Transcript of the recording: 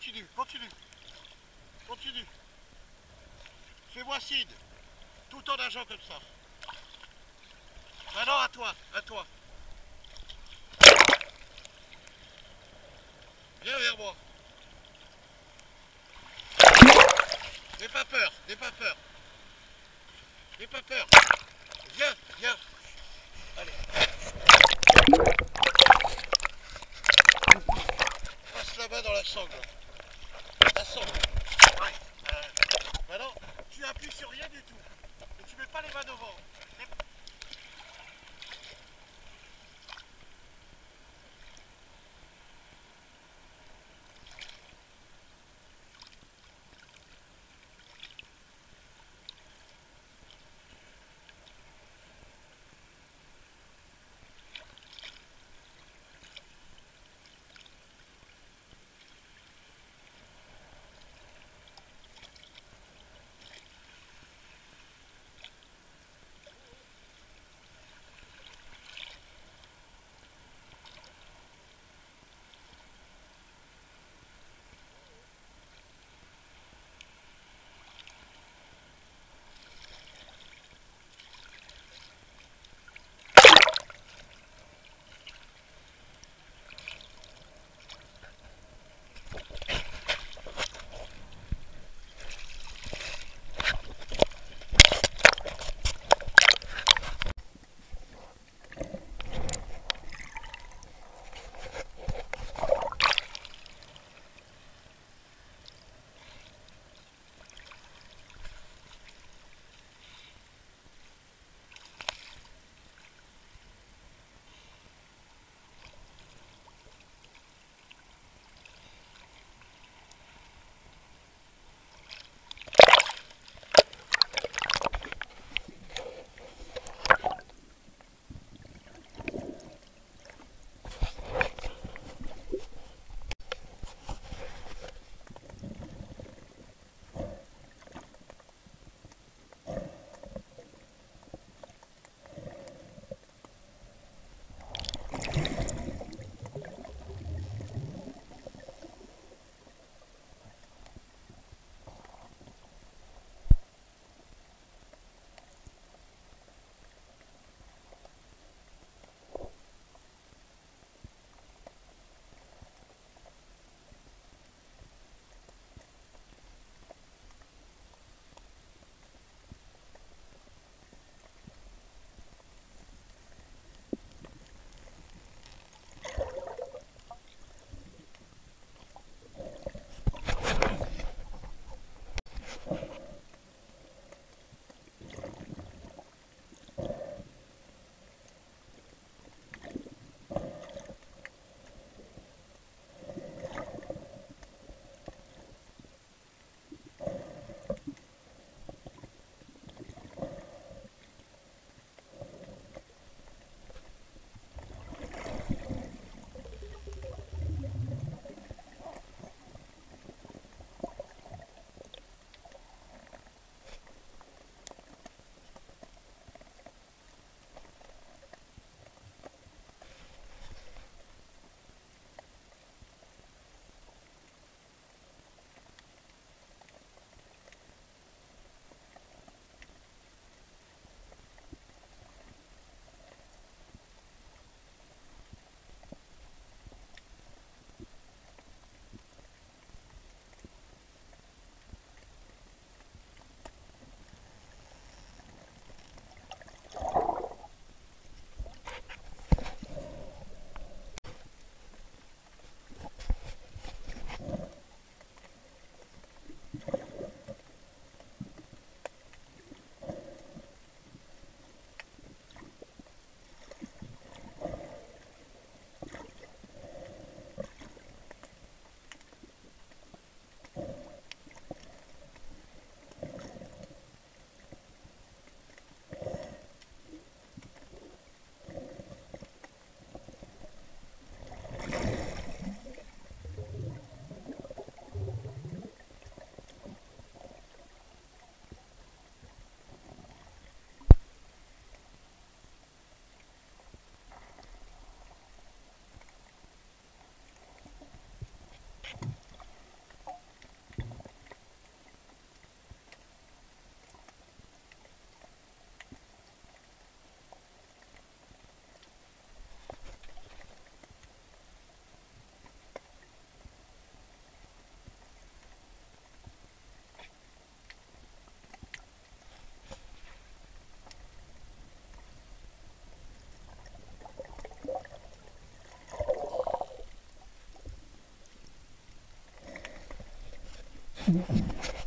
Continue, continue. Continue. Fais-moi signe. Tout en nageant comme ça. Maintenant à toi, à toi. Viens vers moi. N'aie pas peur, n'aie pas peur. N'aie pas peur. Viens, viens. Allez. Passe la main dans la sangle. La Mm-hmm.